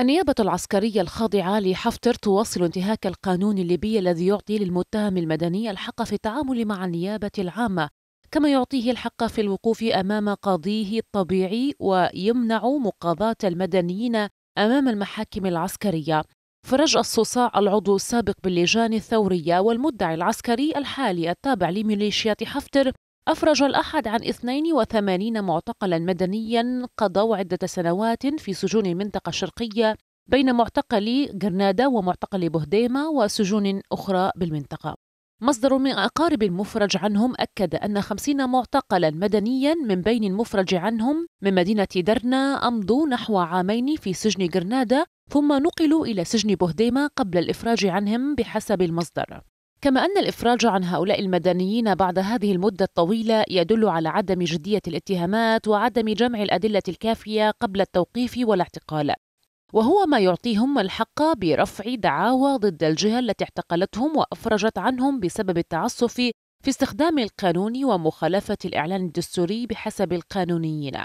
النيابة العسكرية الخاضعة لحفتر تواصل انتهاك القانون الليبي الذي يعطي للمتهم المدني الحق في التعامل مع النيابة العامة كما يعطيه الحق في الوقوف أمام قاضيه الطبيعي ويمنع مقاضاة المدنيين أمام المحاكم العسكرية. فرج الصوصاع العضو السابق باللجان الثورية والمدعي العسكري الحالي التابع لميليشيات حفتر أفرج الأحد عن 82 معتقلا مدنيا قضوا عدة سنوات في سجون المنطقة الشرقية بين معتقلي جرنادا ومعتقل بهديمة وسجون أخرى بالمنطقة. مصدر من أقارب المفرج عنهم أكد أن خمسين معتقلا مدنيا من بين المفرج عنهم من مدينة درنا أمضوا نحو عامين في سجن جرنادا ثم نقلوا إلى سجن بهديمة قبل الإفراج عنهم بحسب المصدر. كما أن الإفراج عن هؤلاء المدنيين بعد هذه المدة الطويلة يدل على عدم جدية الاتهامات وعدم جمع الأدلة الكافية قبل التوقيف والاعتقال. وهو ما يعطيهم الحق برفع دعاوى ضد الجهة التي اعتقلتهم وأفرجت عنهم بسبب التعسف في استخدام القانون ومخالفة الإعلان الدستوري بحسب القانونيين.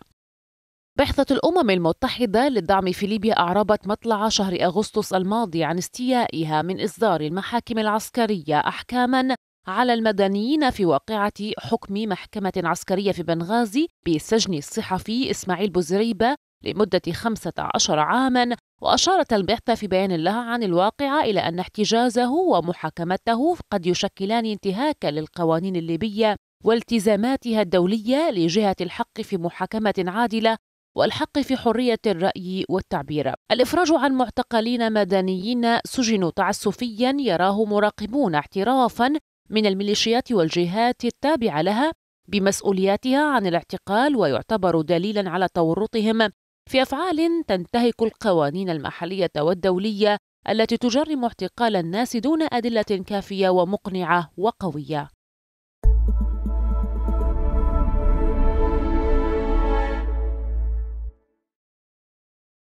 بعثة الأمم المتحدة للدعم في ليبيا أعربت مطلع شهر أغسطس الماضي عن استيائها من إصدار المحاكم العسكرية أحكاما على المدنيين في واقعة حكم محكمة عسكرية في بنغازي بسجن الصحفي إسماعيل بوزريبة لمدة 15 عاما وأشارت البعثة في بيان لها عن الواقعة إلى أن احتجازه ومحاكمته قد يشكلان انتهاكا للقوانين الليبية والتزاماتها الدولية لجهة الحق في محاكمة عادلة والحق في حرية الرأي والتعبير. الإفراج عن معتقلين مدنيين سجنوا تعسفيا يراه مراقبون اعترافا من الميليشيات والجهات التابعة لها بمسؤولياتها عن الاعتقال ويعتبر دليلا على تورطهم في أفعال تنتهك القوانين المحلية والدولية التي تجرم اعتقال الناس دون أدلة كافية ومقنعة وقوية